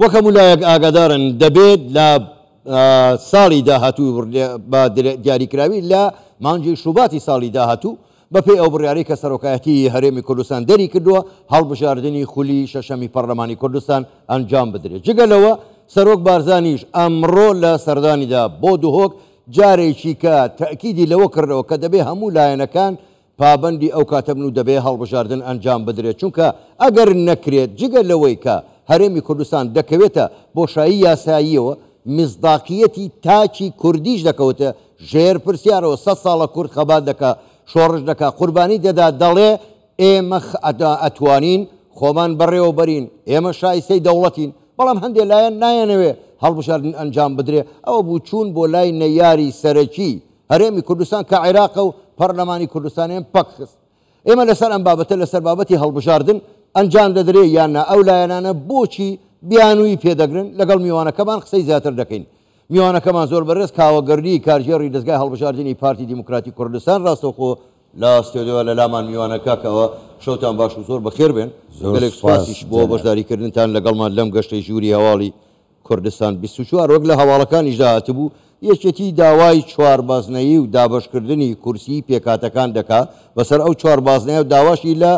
وەک هەموو لایەک ئاگادارن دەبێت لە ساڵی داهاتوو بە دیاریکراوی لە مانگی شوباتی ساڵی داهاتوو بەپێی ئەو بڕیارەی کە سەرۆکایەتی هەرێمی کوردستان دەری کردووە هەڵبژاردننی خولی شەشەمی پەرلەمانی کوردستان ئەنجام بدرێت جگە لەوە سەرۆک بارزانیش ئەمڕۆ لە سەردانیدا بۆ دهۆک جارێکی کە تەکیدی لەوە کردەوە کە دەبێ هەموو لایەنەکان پابەندی ئەو کاتە بن و دەبێت هەڵبژاردن ئەنجام بدرێت، چونکە ئەگەر نەکرێت، جگە لەوەی کە هەرێمی کوردستان دەکەوێتە بۆشایی یاساییەوە، میسداقییەتی تاکی کوردیش دەکەوتە ژێر پرسیارەوە، سەد ساڵە کورد خەبات دەکا، شۆڕش دەکا، قوربانی دەدا، دەڵێ ئێمە ئەتوانین خۆمان بەڕێوە بەرین، ئێمە شایستەی دەوڵەتین، بەڵام هەندێ لایەن نایانەوێ هەڵبژاردن ئەنجام بدرێ، ئەوە بوو چوون بۆ لای نەیاری سەرەکی، هەرێمی کوردستان کە عێراقە و پەڕلەمانی کوردستانیان پەکخست. ئێمە لەسەر ئەم بابەتە لەسەر بابەتی هەڵبژاردن ئەنجام دەدرێ یان نا ئەو لایەنانە بۆچی بیانووی پێدەگرن لەگەڵ میوانەکەمان قسەی زیاتر دەکەین. میوانەکەمان زۆر بەرێز کاوە گەرلی کارگێڕی دەزگای هەڵبژاردنی پارتی دیموکراتی کوردستان ڕاستەوخۆ لە ستۆدیۆوە لە لامان میوانە کاک کاوە شەوتان باش و زۆر بەخێر بێن. گەلێک سوپاسیش بۆ بەشداریکردنتان لەگەڵمان لەم گەشتەی ژووری هەواڵی. کوردستان بیست و چوار وەک لە هەواڵەکانیشدا هاتبوو، یەکێتی داوای چوار بازنەیی و دابەشکردنی کورسیی پێکهاتەکان دەکا بەسەر ئەو چوار بازنەیە و داواشی لە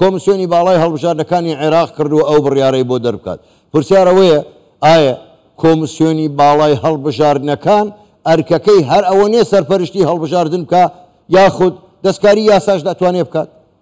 کۆمسیۆنی باڵای هەڵبژاردەکانی عێراق کردووە ئەو بڕیارەی بۆ دەربکات. پرسیار ئەوەیە ئایا کۆمسیۆنی باڵای هەڵبژاردنەکان ئەرکەکەی هەر ئەوە نیە سەرپەرشتیی هەڵبژاردن بکا یاخود دەستکاریی یاساش دەتوانێ بکات؟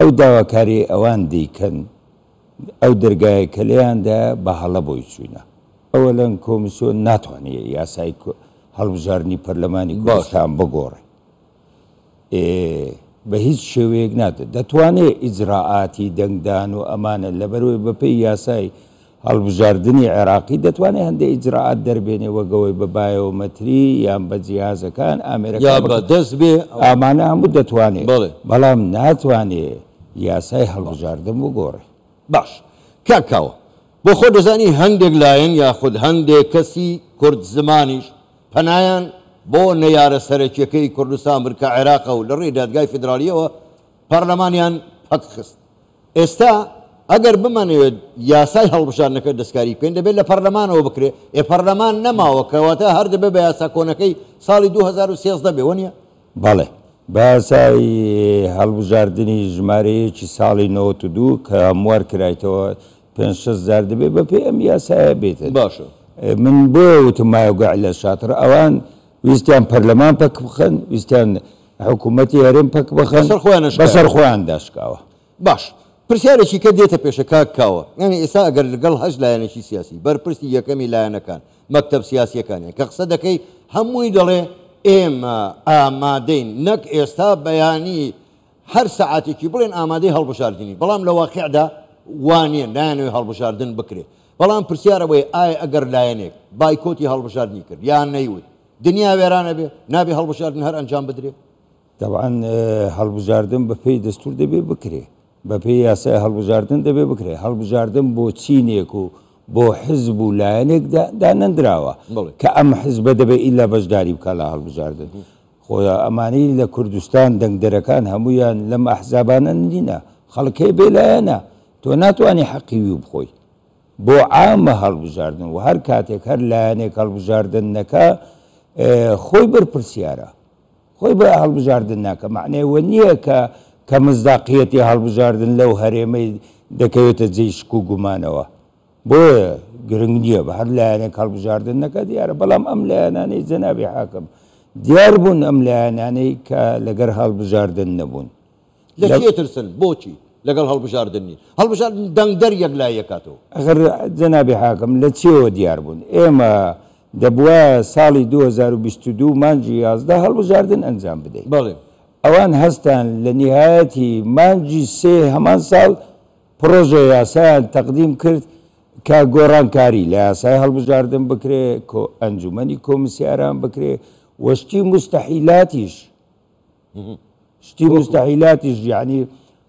ئەو داواکاریەی ئەوان دەیکەن ئەو دەرگایەی کە لێیاندایە بە هەڵە بۆی چوینە. ئەوەلەن کۆمیسیۆن ناتوانێ یاسای هەڵبژاردنی پەرلەمانی کوردستان بگۆڕێ. ئێ بە هیچ شێوەیەک ناتوانێ. دەتوانێ ئیجرائاتی دەنگدان و ئەمانە لەبەرئەوەی بەپێی یاسای هەڵبژاردنی عێراقی دەتوانێت هەندێک ئیجرائات دەربێنێت وەک ئەوەی بە بایۆمەتری یان بە جیهازەکان ئامێرەکان بکڕێت، ئەمانە هەموو دەتوانێت، بەڵام ناتوانێت یاسای هەڵبژاردن بگۆڕێت. باش کاک کاوە بۆ خۆ دەزانی هەندێک لایەن یاخود هەندێک کەسی کورد زمانیش پەنایان بۆ نەیارە سەرەکیەکەی کوردستان برد کە عێراقە و لە ڕێی دادگای فیدراڵیەوە پارلەمانیان پەکخست ئێستا ئەگەر بمانەوێت یاسای هەڵبژاردنەکە دەستکاری بکەین دەبێت لە پەرلەمانەوە بکرێت ئێ پەرلەمان نەماوە کەواتە هەر دەبێت بە یاسا کۆنەکەی ساڵی 2013 بێ وە نیە؟ بەڵێ بە یاسای هەڵبژاردنی ژمارەیەکی ساڵی 92 کە هەموار کرایتەوە پێنج شەست جار دەبێت بەپێی ئەم یاسایە بێتن باشە من بۆیە وتم مایۆگەع لە شاتڕ ئەوان ویستیان پەرلەمان پەک بخەن ویستیان حکومەتی هەرێم پەک بخەن بەسەر خۆیان نەشکاوە. بەسەر خۆیان داشکاوە. باش پرسیارێکی کە دێتە پێشە کاک کاوە یانی ئێستا ئەگەر لەگەڵ هەشت لایەنەکی سیاسی بەرپرسی یەکەمی لایەنەکان مەکتەب سیاسیەکانیان کە قسە دەکەی هەمووی دەڵێ ئێمە ئامادەین نەک ئێستا بەیانی هەر سەعاتێکی بڵێن ئامادەی هەڵبژاردنی بەڵام لە واقعدا وانە نایانەوەی هەڵبژاردن بکرێت بەڵام پرسیارەوەی ئایا ئەگەر لایەنێک بایکۆتی هەڵبژاردنی کرد یان نەیوت دنیا وێران ئەبێ، نابێ هەڵبژاردن هەر ئەنجام بدرێ. تەبعەن هەڵبژاردن بە پێی دەستوور دەبێ بکرێ، بە پێی یاسای هەڵبژاردن دەبێ بکرێ، هەڵبژاردن بۆ چینێک و بۆ حزب و لایەنێک دا دانەندراوە بەڵێ. کە ئەم حزبە دەبێ ئیلا بەشداری بکا لە هەڵبژاردن. خۆ ئەمانەی لە کوردستان دەنگدەرەکان هەموویان لەم ئەحزابانە نینە، خەڵک هەیە بێ لایەنە، تۆ ناتوانی حەقی وی بخۆی. بۆ عامە هەڵبژاردن و هەر کاتێک هەر لایەنێک هەڵبژاردن نەکا خۆی بەرپرسیارە خۆی بە هەڵبژاردن ناکە معنی وە نییە کە کە مزداقیەتی هەڵبژاردن لەو هەرێمەی دەکەوێتە جێی شک و گومانەوە بۆیە گرنگ نییە بە هەر لایەنێک هەڵبژاردن نەکە دیارە بەڵام ئەم لایەنانەی جەنابی حاکم دیار بوون ئەم لایەنانەی کە لەگەر هەڵبژاردن نەبوون لە کێ ترسن؟ بۆچی لەگەڵ هەڵبژاردن نین؟ هەڵبژاردن دەنگدەر یەک لایی ئەکاتەوە. ئەخر جەنابی حاکم لە چیەوە دیار بوون؟ ئێمە دەبوایە ساڵی دوو هەزار و بیست و دوو مانگی یازدە هەڵبژاردن ئەنجام بدەین. بەڵێ. ئەوان هەستان لە نیهایەتی مانگی سێ هەمان ساڵ پڕۆژە یاسایان تەقدیم کرد کە گۆڕانکاری لە یاسای هەڵبژاردن بکرێ، کۆ ئەنجومەنی کۆمیسیاران بکرێ و شتی موستەحیلاتیش. شتی موستەحیلاتیش یەعنی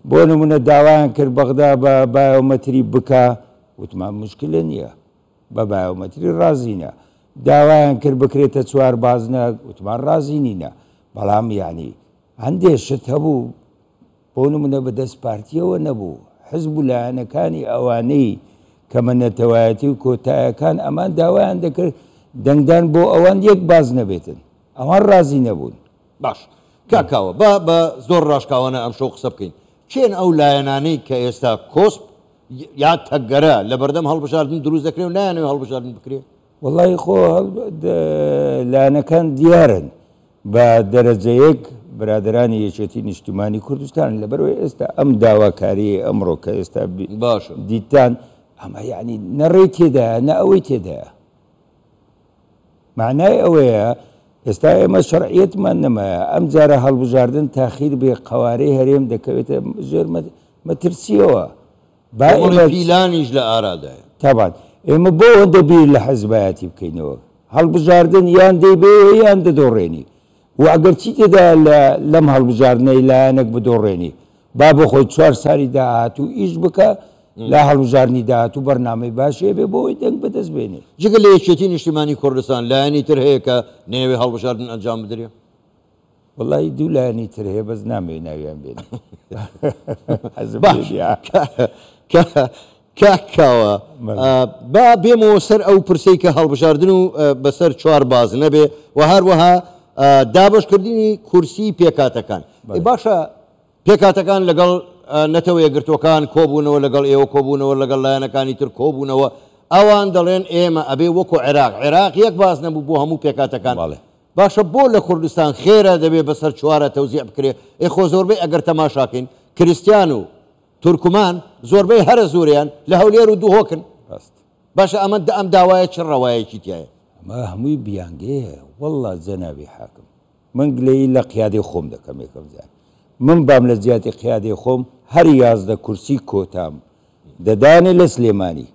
بۆ نمونە داوایان کرد بەغدا بە بایۆمەتری بکا وتمان مشکلە نییە بە بایۆمەتری ڕازینە داوایان کرد بکرێتە چوار بازنە وتمان ڕازی نینە بەڵام یعنی هەندێ شت هەبوو بۆ نمونە بە دەست پارتیەوە نەبوو حزب و لایەنەکانی ئەوانەی کەمە نەتەوایەتی و کۆتایەکان ئەمان داوایان دەکرد دەنگدان بۆ ئەوان یەک باز نەبێتن ئەوان رازی نەبوون. باش کاک کاوە با بە زۆر راشکاوانە ئەمشەو قسە بکەین، کێن ئەو لایەنانەی کە ئێستا کۆسپ یا تەگەرە لە بەردەم هەڵبژاردن دروست دەکرێ و نایانەوێ هەڵبژاردن بکرێ؟ وەڵایی خۆ لایەنەکان دیارن بە دەرەجەیەک برادەرانی یەکێتی نیشتیمانی کوردستان، لەبەرئەوەی ئێستا ئەم داواکاریەی ئەمڕۆ کە ئێستا دیتان ئەمە یانی نە رێی تێدایە نە ئەوەی تێدایە. مەعنای ئەوەیە ئێستا ئێمە شەرعیەتمان نەمایە، ئەمجارە هەڵبژاردن تاخیر بێ قەوارەی هەرێم دەکەوێتە ژێر مەترسییەوە. با ئێمە. ئەوڕۆ پیلانیش لە ئارادایە. تەبان ئێمە بۆ ئەوەندە بیر لە حزبایەتی بکەینەوە، هەڵبژاردن یان دەیبەیەوە یان دەدۆڕێنی، و ئەگەر چی تێدایە لە لەم هەڵبژاردنەی لایەنەک بدۆڕێنی با بۆ خۆی چوار سالی داهاتوو ئیش بکا لا هەڵبژاردنی داهاتوو بەرنامەی باشی هەبێ بۆ ئەوەی دەنگ بەدەست بێنێ. جگە لە یەکێتی نیشتیمانی کوردستان لایەنی تر هەیە کە نەیەوێ هەڵبژاردن ئەنجام بدرێ؟ وەڵاهی دوو لایەنی تر هەیە بەس نامەوێ ناویان بێنم. باشە کاکە کاک کاوە با بێمەوە سەر ئەو پرسەی کە هەڵبژاردن و بەسەر چوار بازنە بێ و هەروەها دابەشکردنی کورسی پێکاتەکان باشە پێکاتەکان لەگەڵ نەتەوە یەگرتوەکان کۆبوونەوە لەگەڵ ئێوە کۆبوونەوە لەگەڵ لایەنەکانی تر کۆبوونەوە ئەوان دەڵێن ئێمە ئەبێ وەکو عێراق عێراق یەک باز نەبوو بۆ هەموو پێکاتەکان باڵێ باشە بۆ لە کوردستان خێرە دەبێ بەسەر چوارە تەوزیع بکرێ ئێ خۆ زۆربەی ئەگەر تەماشاکەین کریسیان و تورکمان زۆربەی هەرە زورەیان لە هەولێر و دهۆکن باشە ئەمە ئەم داوایە چ ڕەوایەکی تیایە. ئەمە هەمووی بیانگەیە وەڵڵا جەنابی حاکم من گلەیی لە قیادەی خۆم دەکەم یەکەم جار من بام لە جیاتی قیادەی خۆم هەر یازدە کورسی کۆتام دەدانێ لە سلێمانی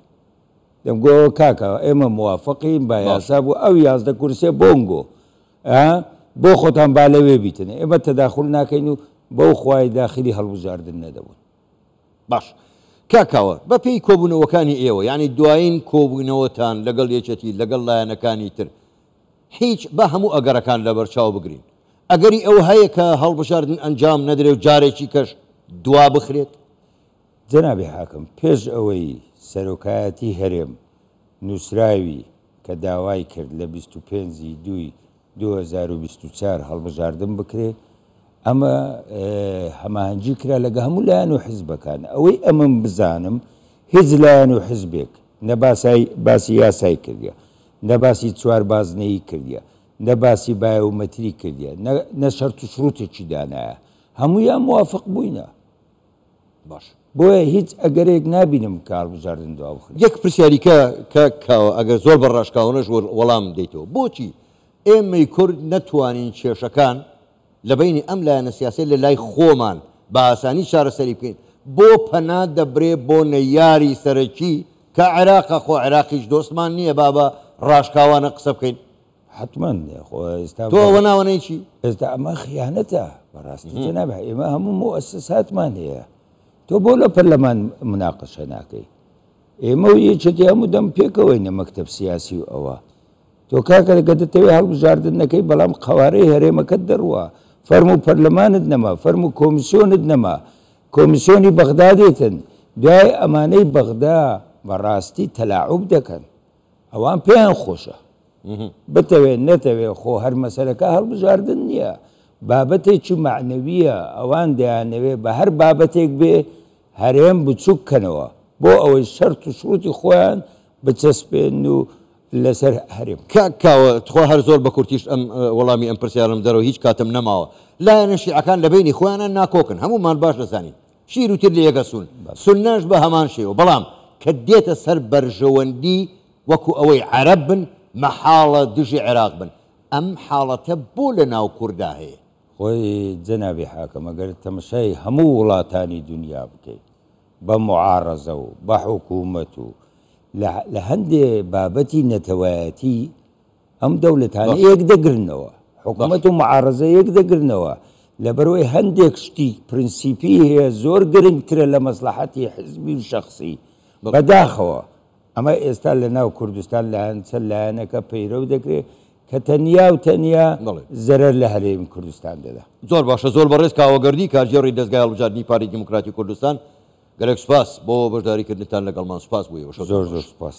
دەمگۆ کاکە ئێمە موافقین با یاسا بوو ئەو یازدە کورسیە بۆنگۆ ئا بۆ خۆتان با لەوێ بیتن ئێمە تەداخول ناکەین و بەو خوای داخلی هەڵبژاردن نەدەبوون. باش کاک کاوە بە پێی کۆبوونەوەکانی ئێوە یانی دوایین کۆبوونەوەتان لەگەڵ یەکێتی لەگەڵ لایەنەکانی تر هیچ با هەموو ئەگەرەکان لەبەر چاو بگرین ئەگەری ئەوە هەیە کە هەڵبژاردن ئەنجام نەدرێ و جارێکی کەش دوا بخرێت؟ جەنابی حاکم پێش ئەوەی سەرۆکایەتی هەرێم نووسراوی. کە داوای کرد لە بیست و پێنج ی دووی دوو هەزار و بیست و چوار هەڵبژاردن بکرێت، ئەمە هەماهەنگی کرا لەگە هەموو لایەن و حزبەکان، ئەوەی ئەمن بزانم هیچ لایەن و حزبێک نە باسی یاسای کردیە، نە باسی چوار بازنەیی کردیە، نە باسی بایۆمەتری کردیە، نە شەرت و شروتێکی دانایە، هەموویان موافق بووینە. باشە. بۆیە هیچ ئەگەرێک نابینم کە هەڵبژاردن دوا بخرێت. یەک پرسیاری کە کاک کاوە ئەگەر زۆر بە ڕاشکاوانەش وەڵامم بدەیتەوە، بۆچی ئێمەی کورد نەتوانین کێشەکان لە بەینی ئەم لایەنە سیاسیە لە لای خۆمان بە ئاسانی چارەسەری بکەین، بۆ پەنا دەبرێ بۆ نەیاری سەرەکی کە عێراقە، خۆ عێراقیش دۆستمان نیە با بە ڕاشکاوانە قسە بکەین، حتمەن خۆ ئێستا تۆ ئەوە ناوەنەی چی ئێستا ئەمە خیانەتە بەڕاستی تێ نابێ ئێمە هەموو موئەسساتمان هەیە تۆ بۆ لە پەرلەمان مناقەشە ناکەی ئێمە و یەکێتی هەموو دەم پێکەوەی نە مەکتەب سیاسی و ئەوە تۆ کاکە دەگە دەتەوێ هەڵبژاردن نەکەی بەڵام قەوارەی هەرێمەکەت دەڕوە فەرم و پەرلەمانت نەما فەرم و کۆمیسیۆنت نەما کۆمیسیۆنی بەغدادێتن دوای ئەمانەی بەغدا بەڕاستی تەلاعوب دەکەن ئەوان پێیان خۆشە بتەوێ نەتەوێ خۆ هەر مەسەلەکە هەڵبژاردن نییە بابەتێکی مەعنەویە ئەوان دەیانەوێ بە هەر بابەتێک بێ هەرێم بچووک کەنەوە بۆ ئەوەی شەرت و شروتی خۆیان بچەسپێن و لەسەر هەرێم. کاک کاوە تخوا هەر زۆر بە کورتیش ئەم وەڵامی ئەم پرسیارەم دەرەوە هیچ کاتم نەماوە لایەنە شیعەکان لە بەینی خۆیانا ناکۆکن هەموومان باش دەزانین، شیر و تیر لە یەک ئەچوون، سوننەش بە هەمان شێوە، بەڵام کە دێتە سەر بەرژەوەندی وەکو ئەوەی عەرەب بن مەحاڵە دژی عێراق بن، ئەم حاڵەتە بۆ لە ناو کوردا هەیە؟ خۆی جەنابی حاکم ئەگەر تەمشای هەموو وڵاتانی دونیا بکەی بە موعارەزە و بە حکوومەت و لە لە هەندێ بابەتی نەتەوایەتی، ئەم دەولەتانە یەک دەگرنەوە حکوومەت و معارزە یەک دەگرنەوە لەبەرەوەی هەندێک شتی پرنسیپی هەیە زۆر گرنگترە لە مەسلحەتی حزبی و شخصی بەداخەوە ئەمە ئێستا لە ناو کوردستان لایەن چەر لایەنەکە پەیرە و دەکرێت کە تەنیا و تەنیا زەرەر لە هەرێمی کوردستان دەدا زۆر باشە زۆر بەڕێز کاوەگەردی کارگێڕی دەستگای هەڵبژاردنی پارتی دیموکراتی کوردستان گەلێک سوپاس بۆ بەشداریکردنتان لەگەڵمان سوپاس بۆ یەوەشە زۆر زۆر سوپاس